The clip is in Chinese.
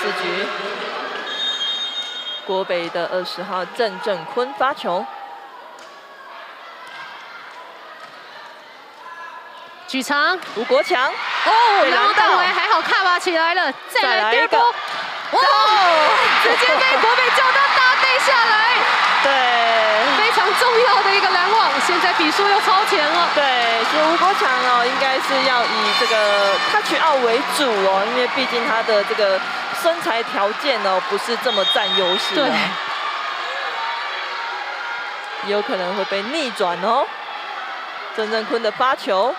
四局，国北的二十号郑正坤发球，举长。吴国强哦，然后邓伟还好卡吧起来了，再来第二波，哇，直接被国北叫到大背下来，对，非常重要的一个拦网，现在比数又超前了，对，其实吴国强哦，应该是要以这个 touch out 为主哦，因为毕竟他的这个身材条件哦不是这么占优势，对，有可能会被逆转哦，郑正坤的发球。